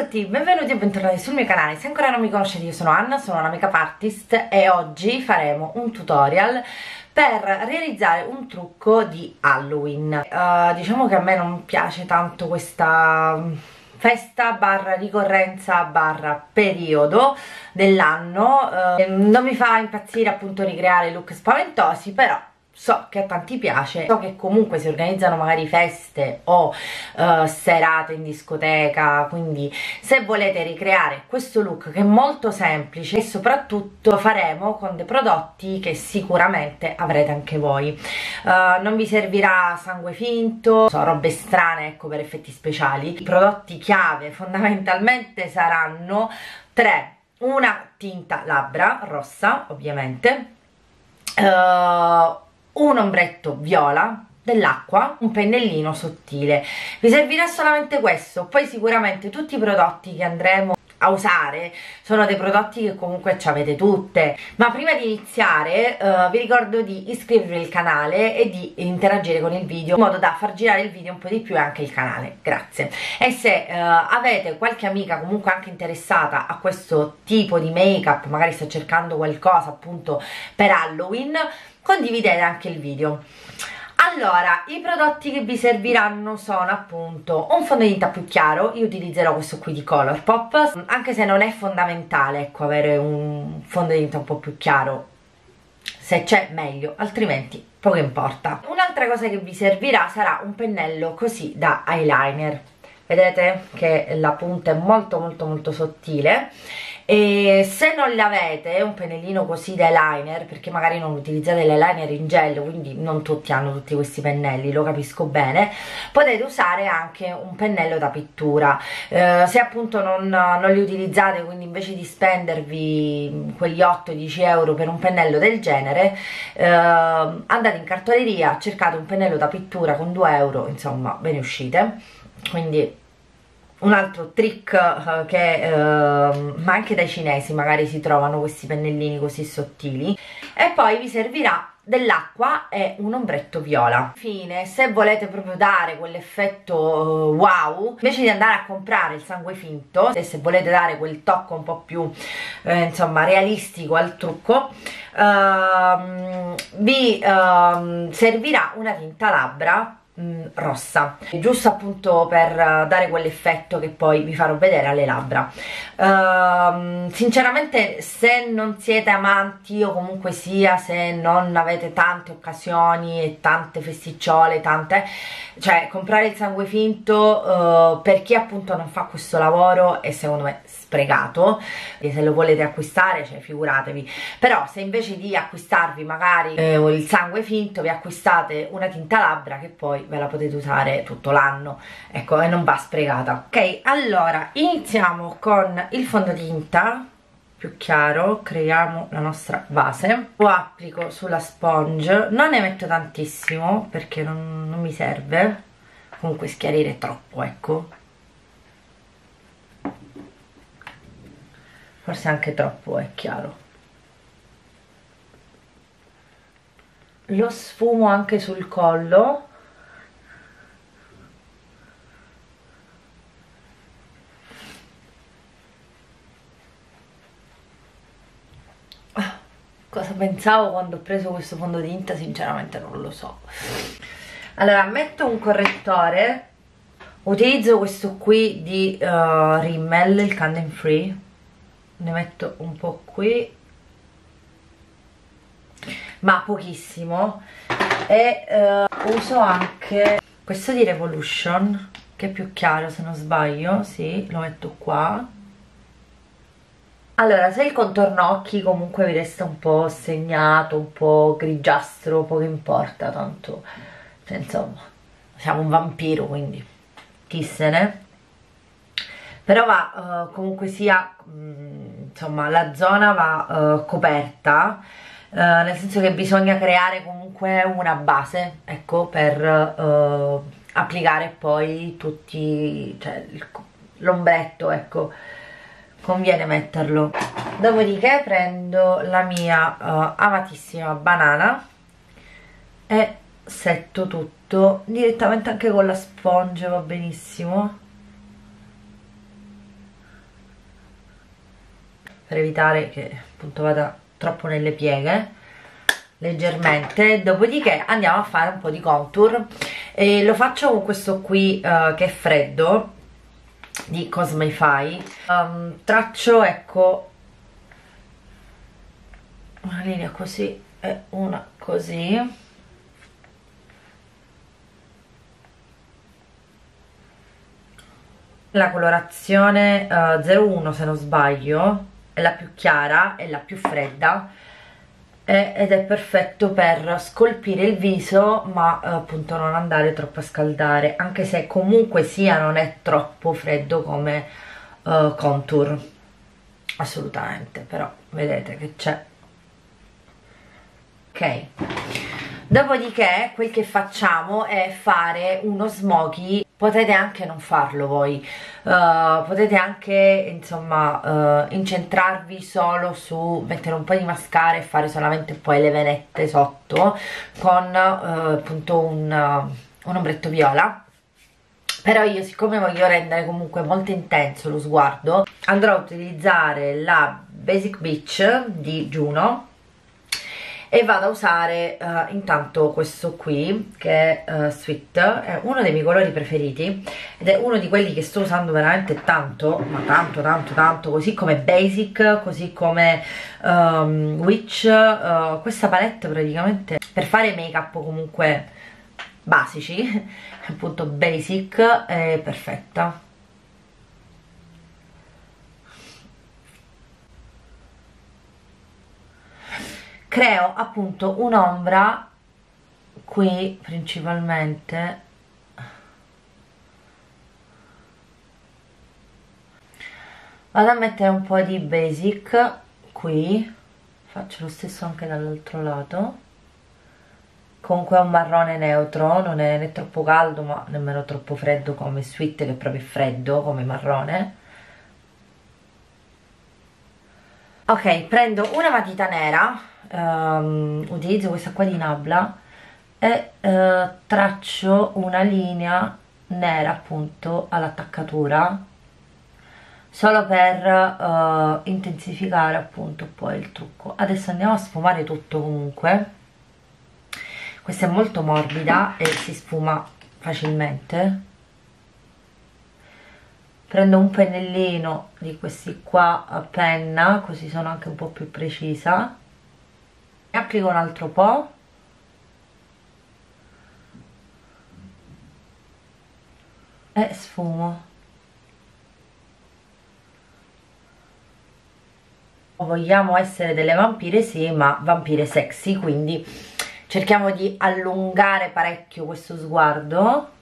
tutti, benvenuti e bentornati sul mio canale. Se ancora non mi conoscete io sono Anna, sono una make-up artist E oggi faremo un tutorial per realizzare un trucco di Halloween. Uh, Diciamo che a me non piace tanto questa festa barra ricorrenza barra periodo dell'anno uh, Non mi fa impazzire appunto ricreare look spaventosi però so che a tanti piace, so che comunque si organizzano magari feste o uh, serate in discoteca, quindi se volete ricreare questo look che è molto semplice e soprattutto faremo con dei prodotti che sicuramente avrete anche voi. Uh, non vi servirà sangue finto, so, robe strane ecco per effetti speciali. I prodotti chiave fondamentalmente saranno tre, una tinta labbra rossa ovviamente, uh, un ombretto viola dell'acqua, un pennellino sottile. Vi servirà solamente questo poi sicuramente tutti i prodotti che andremo a usare sono dei prodotti che comunque ci avete tutte. Ma prima di iniziare uh, vi ricordo di iscrivervi al canale e di interagire con il video in modo da far girare il video un po' di più e anche il canale. Grazie. E se uh, avete qualche amica comunque anche interessata a questo tipo di make up magari sta cercando qualcosa appunto per Halloween condividete anche il video. Allora, i prodotti che vi serviranno sono appunto un fondotinta più chiaro, io utilizzerò questo qui di Colourpop, anche se non è fondamentale ecco avere un fondotinta un po' più chiaro, se c'è meglio, altrimenti poco importa. Un'altra cosa che vi servirà sarà un pennello così da eyeliner, vedete che la punta è molto molto molto sottile e se non l'avete un pennellino così da eyeliner perché magari non utilizzate l'eyeliner in gel quindi non tutti hanno tutti questi pennelli lo capisco bene. Potete usare anche un pennello da pittura. Eh, se appunto non, non, li utilizzate quindi invece di spendervi quegli 8-10 euro per un pennello del genere eh, andate in cartoleria cercate un pennello da pittura con 2 euro insomma ve ne uscite. Quindi un altro trick uh, che uh, ma anche dai cinesi magari si trovano questi pennellini così sottili. E poi vi servirà dell'acqua e un ombretto viola. Infine se volete proprio dare quell'effetto uh, wow invece di andare a comprare il sangue finto e se volete dare quel tocco un po' più eh, insomma realistico al trucco uh, vi uh, servirà una tinta labbra Mm, rossa. Giusto appunto per uh, dare quell'effetto che poi vi farò vedere alle labbra. Uh, sinceramente se non siete amanti o comunque sia se non avete tante occasioni e tante festicciole tante cioè comprare il sangue finto uh, per chi appunto non fa questo lavoro è secondo me sprecato e se lo volete acquistare cioè figuratevi. Però se invece di acquistarvi magari eh, il sangue finto vi acquistate una tinta labbra che poi ve la potete usare tutto l'anno ecco e non va sprecata. Ok allora iniziamo con il fondotinta più chiaro creiamo la nostra base. Lo applico sulla sponge non ne metto tantissimo perché non, non mi serve comunque schiarire troppo ecco. Forse anche troppo è chiaro. Lo sfumo anche sul collo cosa pensavo quando ho preso questo fondotinta sinceramente non lo so. Allora metto un correttore utilizzo questo qui di uh, Rimmel il Candle Free. Ne metto un po' qui. Ma pochissimo. E uh, uso anche questo di Revolution che è più chiaro se non sbaglio sì, lo metto qua allora se il contorno occhi comunque vi resta un po' segnato un po' grigiastro poco importa tanto cioè, insomma siamo un vampiro quindi chi se ne? Però va uh, comunque sia mh, mm, insomma la zona va uh, coperta uh, nel senso che bisogna creare comunque una base ecco per applicare poi tutti cioè l'ombretto ecco conviene metterlo. Dopodiché prendo la mia amatissima banana e setto tutto direttamente anche con la sponge va benissimo. Per evitare che appunto vada troppo nelle pieghe leggermente. Dopodiché andiamo a fare un po' di contour. E lo faccio con questo qui uh, che è freddo di Cosmify um, traccio ecco una linea così e una così. La colorazione uh, 01 se non sbaglio è la più chiara e la più fredda ed è perfetto per scolpire il viso ma eh, appunto non andare troppo a scaldare anche se comunque sia non è troppo freddo come uh, contour. Assolutamente però vedete che c'è. Ok dopodiché quel che facciamo è fare uno smoky. Potete anche non farlo voi. Uh, potete anche insomma uh, incentrarvi solo su mettere un po' di mascara e fare solamente poi le venette sotto con uh, appunto un, un ombretto viola. Però io siccome voglio rendere comunque molto intenso lo sguardo andrò a utilizzare la Basic Beach di Juno e vado a usare uh, intanto questo qui che è uh, Sweet è uno dei miei colori preferiti ed è uno di quelli che sto usando veramente tanto ma tanto tanto tanto così come Basic così come um, Witch uh, questa palette praticamente per fare make up comunque basici appunto Basic è perfetta creo appunto un'ombra qui principalmente. Vado a mettere un po' di basic qui. Faccio lo stesso anche dall'altro lato. Comunque è un marrone neutro non è né troppo caldo ma nemmeno troppo freddo come sweet che è proprio freddo come marrone ok prendo una matita nera um, utilizzo questa qua di Nabla e uh, traccio una linea nera appunto all'attaccatura solo per uh, intensificare appunto poi il trucco. Adesso andiamo a sfumare tutto comunque. Questa è molto morbida e si sfuma facilmente prendo un pennellino di questi qua a penna così sono anche un po' più precisa. Applico un altro po' e sfumo. Vogliamo essere delle vampire sì ma vampire sexy quindi cerchiamo di allungare parecchio questo sguardo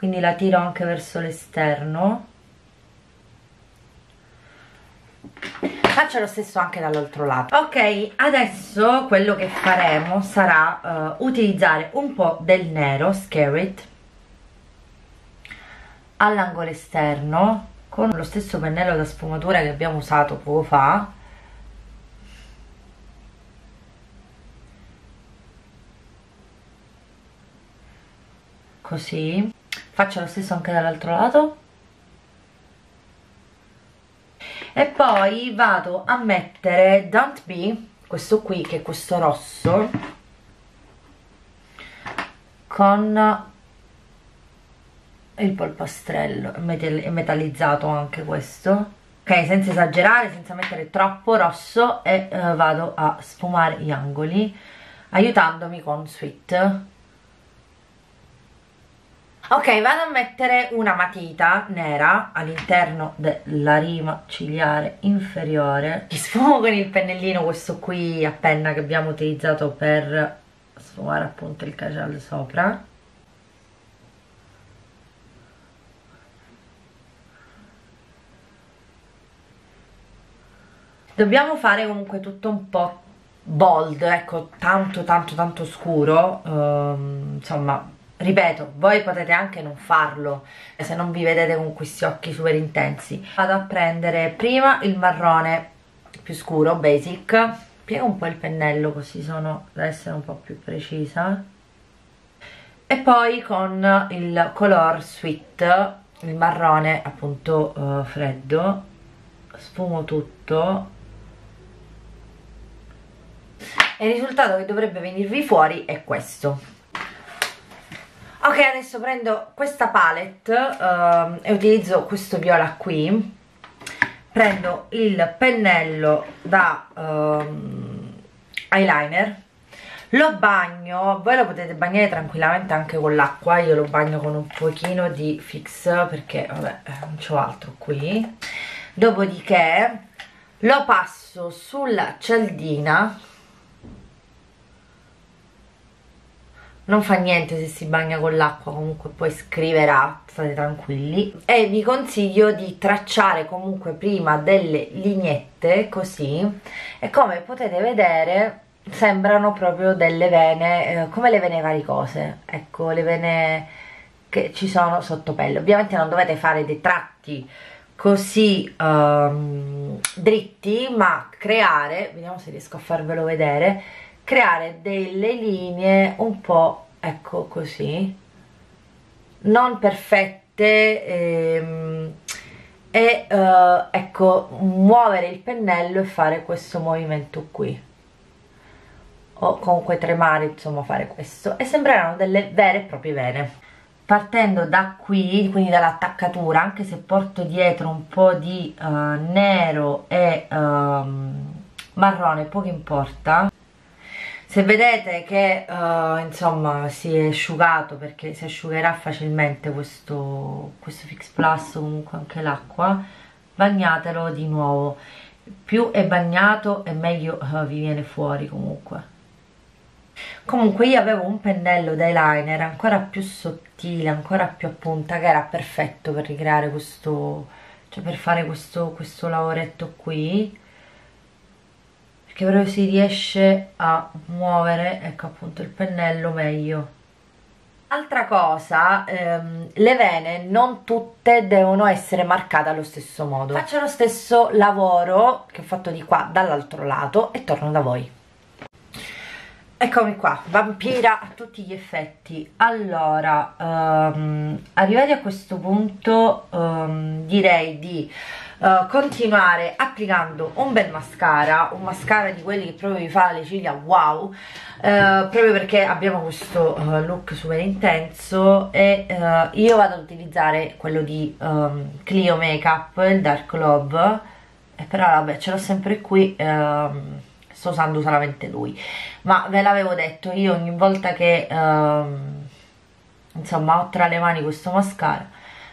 quindi la tiro anche verso l'esterno. Faccio lo stesso anche dall'altro lato. Ok adesso quello che faremo sarà uh, utilizzare un po' del nero Scarit all'angolo esterno con lo stesso pennello da sfumatura che abbiamo usato poco fa. Così faccio lo stesso anche dall'altro lato. E poi vado a mettere Don't Be questo qui che è questo rosso con il polpastrello. È metallizzato anche questo. Ok senza esagerare senza mettere troppo rosso e uh, vado a sfumare gli angoli aiutandomi con Sweet ok vado a mettere una matita nera all'interno della rima cigliare inferiore. Ci sfumo con il pennellino questo qui a penna che abbiamo utilizzato per sfumare appunto il casual sopra. Dobbiamo fare comunque tutto un po' bold ecco tanto tanto tanto scuro um, insomma ripeto voi potete anche non farlo se non vi vedete con questi occhi super intensi. Vado a prendere prima il marrone più scuro basic. Piego un po' il pennello così sono da essere un po' più precisa. E poi con il color sweet il marrone appunto uh, freddo. Sfumo tutto. E il risultato che dovrebbe venirvi fuori è questo ok adesso prendo questa palette uh, e utilizzo questo viola qui. Prendo il pennello da uh, eyeliner. Lo bagno, voi lo potete bagnare tranquillamente anche con l'acqua, io lo bagno con un pochino di fix perché vabbè non c'ho altro qui. Dopodiché lo passo sulla cialdina non fa niente se si bagna con l'acqua comunque poi scriverà state tranquilli. E vi consiglio di tracciare comunque prima delle lineette così. E come potete vedere sembrano proprio delle vene eh, come le vene varicose. Ecco le vene che ci sono sotto pelle. Ovviamente non dovete fare dei tratti così um, dritti ma creare vediamo se riesco a farvelo vedere creare delle linee un po' ecco così. Non perfette ehm, e uh, ecco muovere il pennello e fare questo movimento qui. O comunque tremare insomma fare questo. E sembreranno delle vere e proprie vene. Partendo da qui quindi dall'attaccatura anche se porto dietro un po' di uh, nero e uh, marrone poco importa se vedete che uh, insomma si è asciugato perché si asciugherà facilmente questo, questo Fix Plus comunque anche l'acqua bagnatelo di nuovo. Più è bagnato e meglio uh, vi viene fuori comunque. Comunque io avevo un pennello d'eyeliner ancora più sottile ancora più a punta che era perfetto per ricreare questo cioè per fare questo, questo lavoretto qui perché proprio si riesce a muovere ecco appunto il pennello meglio Altra cosa, ehm, le vene non tutte devono essere marcate allo stesso modo. Faccio lo stesso lavoro che ho fatto di qua dall'altro lato e torno da voi. Eccomi qua, vampira a tutti gli effetti. Allora, um, arrivati a questo punto um, direi di uh, continuare applicando un bel mascara un mascara di quelli che proprio vi fa le ciglia wow uh, proprio perché abbiamo questo uh, look super intenso e io vado ad utilizzare quello di um, Clio Makeup il Dark Love e però vabbè ce l'ho sempre qui um, sto usando solamente lui. Ma ve l'avevo detto io ogni volta che um, insomma ho tra le mani questo mascara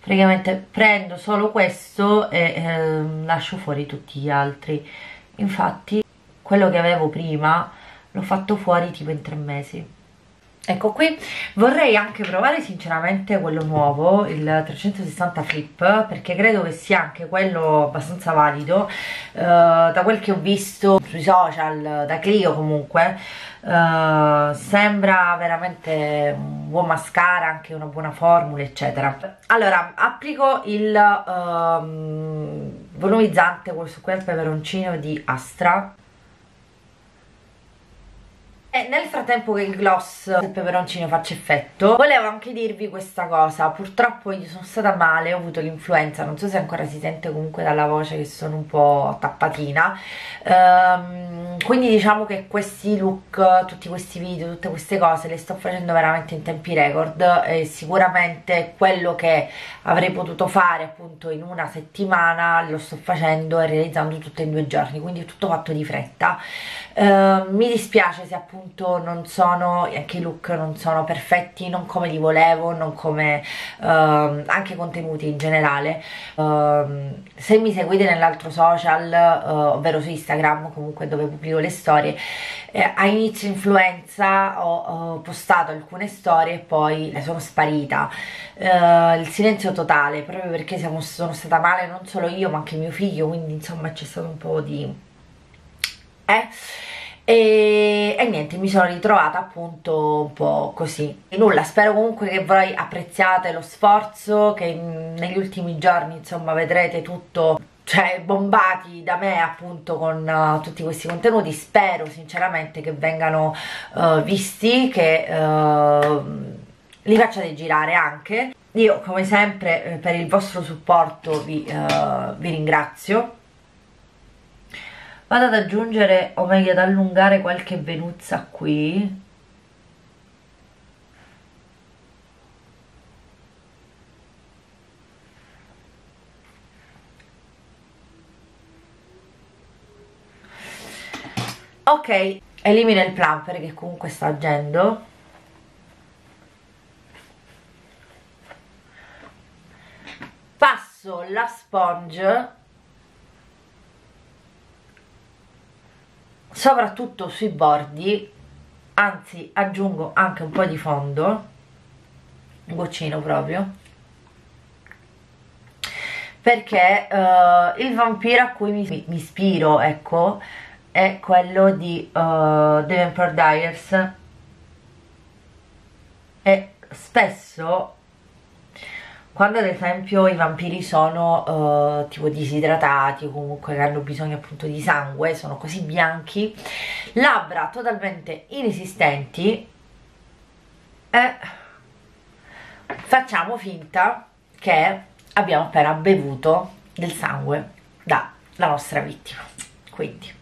praticamente prendo solo questo e eh, lascio fuori tutti gli altri. Infatti quello che avevo prima l'ho fatto fuori tipo in tre mesi ecco qui vorrei anche provare sinceramente quello nuovo il 360 flip perché credo che sia anche quello abbastanza valido. Uh, da quel che ho visto sui social da Clio comunque uh, sembra veramente un buon mascara anche una buona formula eccetera. Allora applico il um, volumizzante questo qui al peperoncino di Astra e nel frattempo che il gloss del peperoncino faccia effetto volevo anche dirvi questa cosa. Purtroppo io sono stata male ho avuto l'influenza non so se ancora si sente comunque dalla voce che sono un po' tappatina. Um, quindi diciamo che questi look tutti questi video tutte queste cose le sto facendo veramente in tempi record e sicuramente quello che avrei potuto fare appunto in una settimana lo sto facendo e realizzando tutto in due giorni quindi tutto fatto di fretta. Uh, mi dispiace se appunto appunto non sono, anche i look non sono perfetti, non come li volevo, non come uh, anche contenuti in generale. Uh, se mi seguite nell'altro social, uh, ovvero su Instagram, comunque dove pubblico le storie, eh, a inizio influenza ho, ho, postato alcune storie e poi le sono sparita. Uh, il silenzio totale, proprio perché siamo, sono stata male non solo io ma anche mio figlio, quindi insomma c'è stato un po' di... Eh? e, e, niente mi sono ritrovata appunto un po' così. E nulla spero comunque che voi apprezziate lo sforzo che negli ultimi giorni insomma vedrete tutto cioè bombati da me appunto con uh, tutti questi contenuti. Spero sinceramente che vengano uh, visti che uh, li facciate girare anche. Io come sempre eh, per il vostro supporto vi, vi ringrazio vado ad aggiungere o meglio ad allungare qualche venuzza qui. Ok elimina il plumper che comunque sta agendo. Passo la sponge soprattutto sui bordi anzi aggiungo anche un po' di fondo un goccino proprio perché uh, il vampiro a cui mi, mi ispiro ecco è quello di uh, The Vampire Diaries e spesso quando ad esempio i vampiri sono uh, tipo disidratati o comunque hanno bisogno appunto di sangue, sono così bianchi, labbra totalmente inesistenti e facciamo finta che abbiamo appena bevuto del sangue dalla nostra vittima. Quindi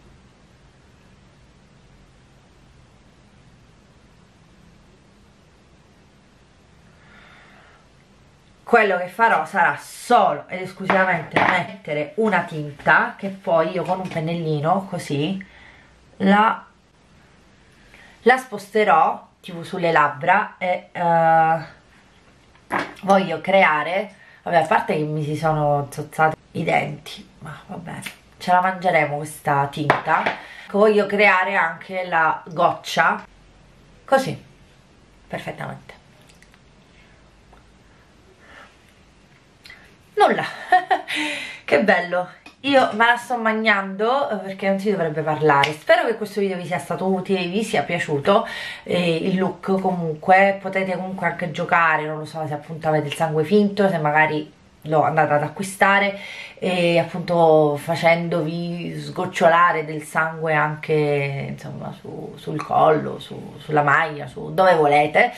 quello che farò sarà solo ed esclusivamente mettere una tinta che poi io con un pennellino così la, la sposterò tipo sulle labbra e uh, voglio creare vabbè a parte che mi si sono zozzati i denti ma va bene ce la mangeremo questa tinta. Voglio creare anche la goccia così perfettamente nulla. Che bello. Io me la sto mangiando eh, perché non si dovrebbe parlare. Spero che questo video vi sia stato utile vi sia piaciuto eh, il look comunque. Potete comunque anche giocare non lo so se appunto avete il sangue finto se magari lo andate ad acquistare e appunto facendovi sgocciolare del sangue anche insomma su, sul collo, su, sulla maglia, su dove volete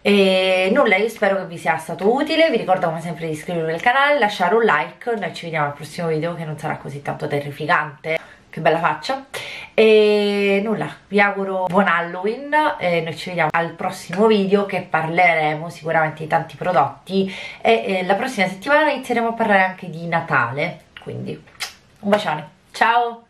e nulla io spero che vi sia stato utile vi ricordo come sempre di iscrivervi al canale lasciare un like noi ci vediamo al prossimo video che non sarà così tanto terrificante. Che bella faccia. E nulla vi auguro buon Halloween e noi ci vediamo al prossimo video che parleremo sicuramente di tanti prodotti e, e la prossima settimana inizieremo a parlare anche di Natale. Quindi un bacione. Ciao